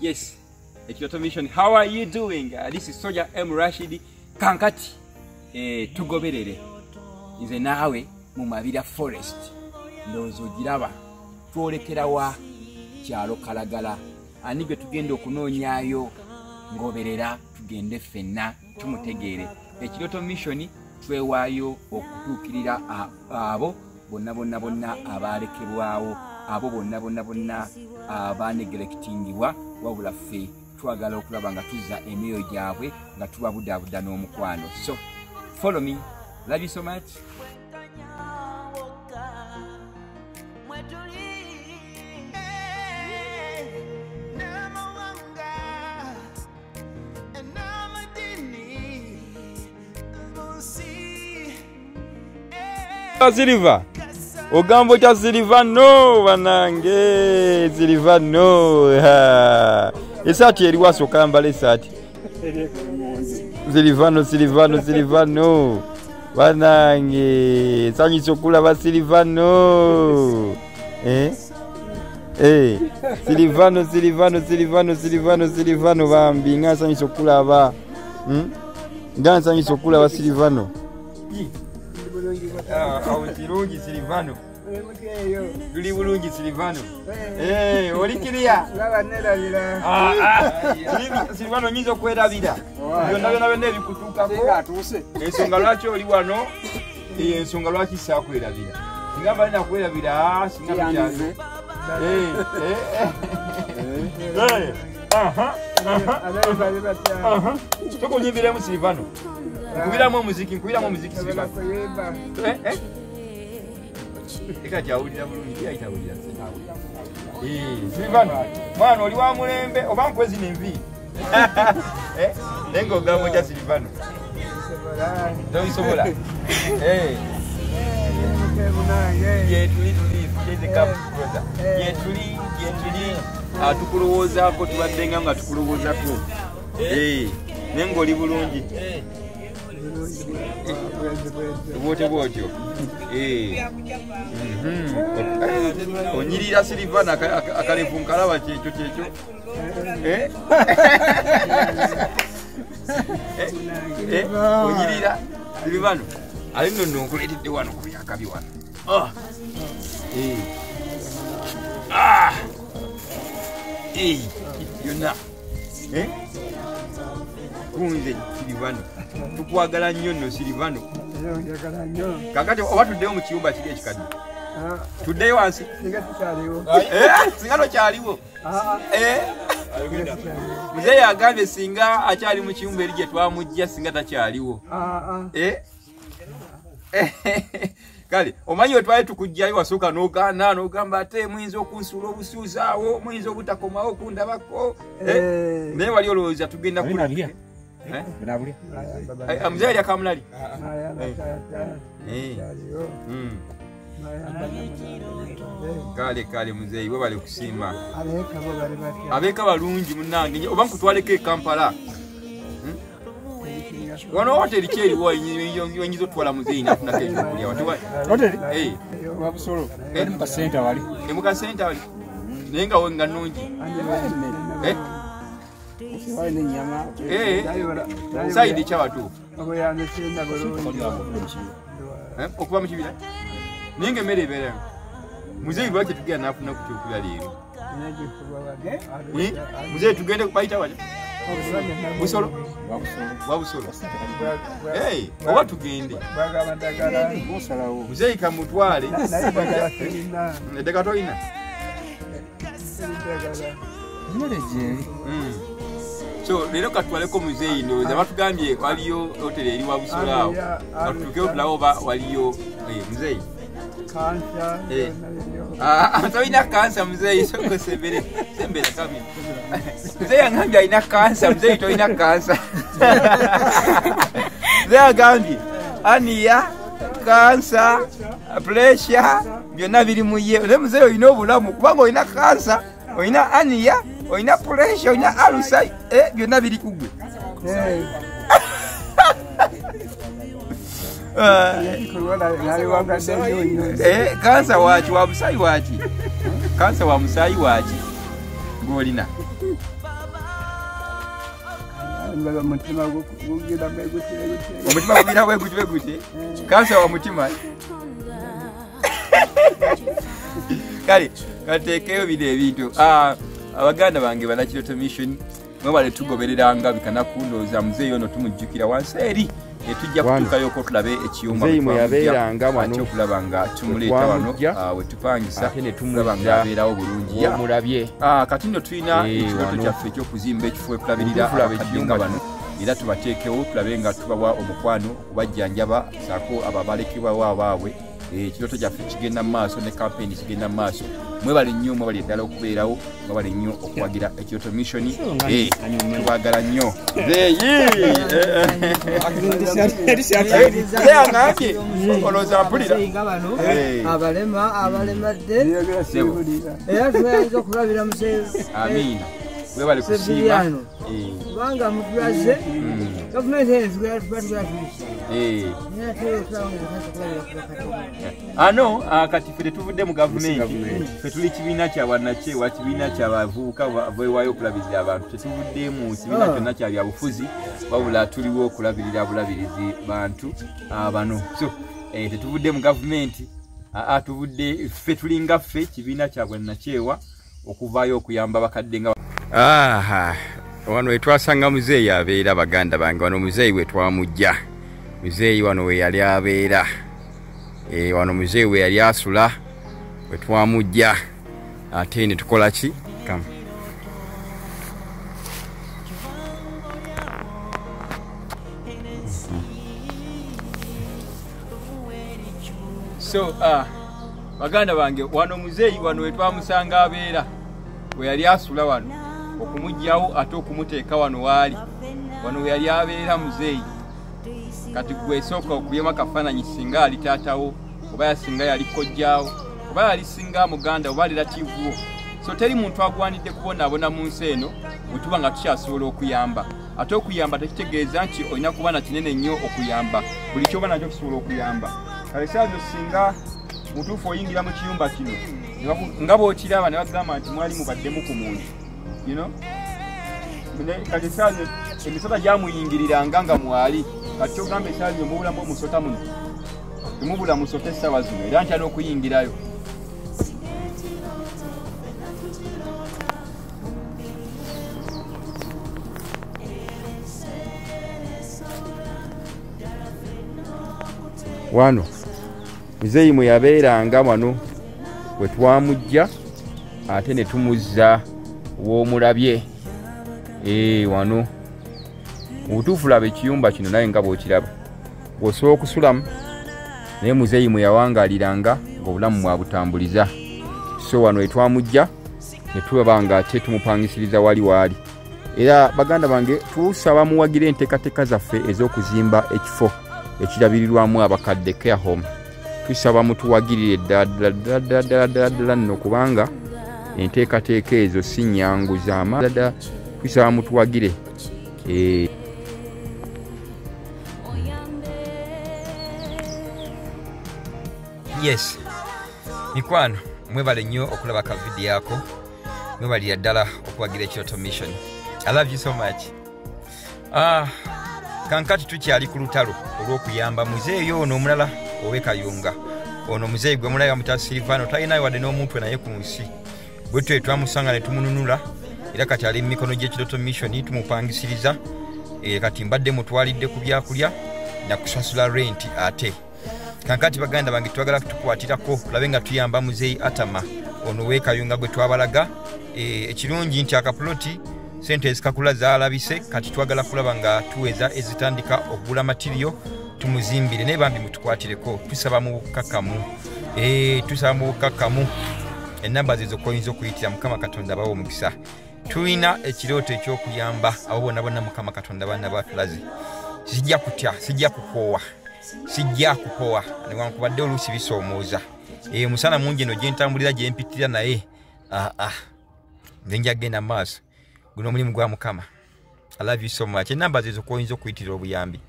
Yes, Ekyoto Mission. How are you doing? Uh, this is Soja M Rashid Kankati. Eh, tugoberere. Nze naawe mu Mabira Forest. Ndowooza ogiraba. Twolekera wa kyalo Kalagala. Ani gwe tugenda okunoonyaayo ngoberera tugende ffenna tumutegeere. Ekyoto Mission twewaayo okutuukirira abo bonna bonna bonna abaalekerwawo abo bonna bonna bonna abanegerekitingibwa wabula ffe twagala okulaba nga tuzza emyoyo gyabwe nga tubabudaabuda n'omukwano. So follow me. Love you so much. Silva ogambo kya Silva no banange Silva no. Esaati eri wasooka mbala esaati. Silvano Silvano Silvano banange sanyusa okulaba Silvano eh? Eh, Silvano Silvano Silvano Silvano Silvano bambi nga nsanyusa okulaba hmm? nga nsanyusa okulaba Silvano awo kirungi Silvano tuli bulungi Silvano Eh, oli kiriya Ah, ah. Silvano nyinza okwerabira byonna byonna byonna ebikutuukako ensonga lwaki oli wano? Eyo ensonga lwaki saakwerabira singa mba nina kwerabira ah, singa tukyali Eh, eh, eh. Eh, aha, aha, aha. tukunyimbiremu Silvano nkubiramu omuziki nkubiramu omuziki Silvano Eh, eh. eka kyawulira bulungi ayitawulira silvano mwana oli wa mulembe oba nkwezi nenvi? Naye ngaogambo kya silvano tobisobola? Yetuli tuli yezekaburoza yetuli yetuli tukulowoozaako tubaddenga nga tukulowoozako naye ngaoli bulungi bwotyo bwotyo onyirira silivana akalevu nkalaba kyekyo kyekyo Eh? Eh, eh, onyirira silivano ali nno nno nkuleetedde wano ku byakabi wano Ah. Eh. Ah. Eh, byonna Eh? kunze silivano tukwagala nnyo nno silivano. Kakati oba tuddeyo mu kiyumba kiri ekikadde? Tuddeyo wansi? Eh, singa tokyaliwo. Eh? muzeeyi agambye singa akyali mu kiyumba eri gye twamugja singa takyaliwo. Eh? kale omanyi we twali tukugjayo wasooka n'ogaana n'ogamba ate muyinza okunsula obusuuzaawo muyinza obutakomawo okundabako Eh? naye wali olowooza tugenda ku- Eh? Eh, muzeeyi alya kamulali Eh. Mm. kale kale muzeeyi webale kusiima abeeka balungi munange oba nkutwaleko ekampala wano hoteri kyeriwo oyinza otwala muzeeyi nafunako ekyokulya Mukasenta wali. naye nga wenga nungi saidi kyabatuufu Eh, okuva mu kibira. Naye nga emmere ebeera muzeeyi lwaki tugenda nafuna ku kyokulya leero? Eh? muzeeyi tugende bayita wali? Busolo? Wa busolo. Eh, oba tugende. Muzeeyi kamutwale. Eddeka tolina Mm. so leero katwaleko muzeeyi ndowooza batugambye waliyo hoteri eri wa busolo awo. Katutukewo tulawo oba waliyo eh, muzeeyi. Eh. Ah, tolina kansa muzeeyi soko sembere sembera kami muzeeyi agambye alina kansa muzeeyi tolina kansa muzeeyi agambye aniya kansa puresha byonna biri mu ye. Naye muzeeyi olina obulamu kubanga olina kansa olina aniya olina puresha olina alusa eh, byonna biri ku gwe. Ah. Eh, kansa waki wa musayi waki kansa wa musayi waki gwolina omutima gugira bwe guti bwe guti kansa wa mutima? Kale kateekeyo bino ebintu. Ah, abaganda bange banakiroto mission mwebale tugobereranga bikanakundoza muzeeyi ono tumujjukira wansi eri etujja kutuukayoko tulabe ekiyumba Muzeeyi mwe yabeeranga wano. ate okulaba nga tumuleeta wano ah, wetupangisa tulaba tumuzza. ngaabeerawo bulungi Ya. omulabye Ah, kati nno tulina Eh, ekirooto wano. kyaffe ekyokuzimba ekifo ekulabirira Tulaba abakadde ekiyumba nga bano era tubateekewo tulabe nga tubawa omukwano okubajjanjaba saako abo abalekebwawo abaabwe ekirooto kyaffe kigenda mu maaso ne kampeni kigenda mu maaso. Mwebale nnyo mwebale ddala okubeerawo mwebale nnyo okuwagira ekirooto mission. Eh, tubagala nnyo zeeyi zeyaŋambye olowooza mpulira abalema abalemadde era tuyinza okulabira museevu amiina webale kusiima. Eh, kubanga mutulaze mm, gavumenti eh. ano ah, kati ffe tetuvudde mu gavumenti ffe tuli kibiina kya bannakyewa kibiina kyabavubuka bwewaayo okulabirira abantu tetuvuddemu kibiina Ah. kyonna kya byabufuzi wabula tuliwo okulabirira bulabirizi bantu ah, bano so eh, tetuvudde mu gavumenti aa tuvudde ffe tulinga ffe kibiina kya bwannakyewa okuvaayo okuyamba bakadde nga aha wano wetwasanga muzeeyi abeera baganda bange wano muzeeyi wetwamujja muzeeyi wano we yali abeera. Eh, wano muzeeyi we yali asula wetwamujja ate ne tukola ki? Come. so uh, baganda bange wano muzeeyi wano wetwamusanga abeera. We yali asula wano okumugjawo ate okumuteeka wano waali. Wano we yali abeera muzeeyi. Kati gwesooka okuyema kafaananyi singa ali taatawo oba yasinga yali kojjaawo oba yali singa muganda oba relativuwo so teri muntu agwanidde kubonaabona mu nsi eno bwe tuba nga tukyasobola okuyamba. Ate okuyamba tekitegeeza nti olina kuba na kinene nnyo okuyamba. Buli kyoba nakyo kisobola okuyamba. Kale saazo singa mutuufu oyingira mu kiyumba kino nga bw'okiraba ne bagamba nti mwali mubaddemu ku muntu Ne- kati saazo emisota gyamuyingiriranga nga mwali kati kyogamba esaazo mubulamu omusota muno. Temubula musota essaawa zino era ntyala okuyingirayo. Wano muzeeyi mwe yabeeranga wano we twamujja ate ne tumuzza w'omulabye wano mu butuufu laba ekiyumba kino naye nga bw'okiraba bw'osobola okusulamu naye muzeeyi mwe yawangaaliranga ng'obulamu mwabutambuliza so wano we twamujja ne tulaba nga ate tumupangisiriza wali waali era baganda bange tusaba muwagire enteekateeka zaffe ez'okuzimba ekifo ekirabirirwamu abakadde care home tusaba mutuwagirire ddala nno kubanga enteekateeka ezo si nyangu zamaddala tusaba mutuwagire Eh, yes. Mikwano mwebale nnyo okulaba ka vidiyo ako mwebalira ddala okuwagira ekyoto mission. I love you so much. Ah, kankati tukyali ku lutalo olw'okuyamba muzeeyi ono omulala owe kayunga. Ono muzeeyi gwe mulaba muta silivano talinayo wadde n'omuntu naye ku nsi bwe twe twamusanga ne tumununula era kati ali mu mikono gy'ekiroto mission tumupangisiriza e, kati mbadde mutwalidde ku byakulya nakusasula renti ate. Kankati baganda bange twagala tukwatirako tulabe nga tuyamba muzeeyi atama ono weekayunga gwe twabalaga. E, ekirungi nti akapuloti sente ezikakula zalabise kati twagala kulaba nga tuweza ezitandika okugula matiriyo tumuzimbire. Naye bambi mutukwatireko tusaba mu bukakamu e, tusaba mu bukakamu enamba zezo koyinza okuyitira mukama katonda bawa omukisa. Tulina ekirooto ekyokuyamba abo bonna bonna mukama katonda baana batulaze sijja kutya sijja kukoowa sijja kukowa newankubadde oluusi bisoomooza e, musana mungi eno gyentambulira gyempitira naye. Aa nze njagenda maaso. Guno omulimu gwa mukama. I love you so much. Enamba zezo koyinza okuyitira obuyambi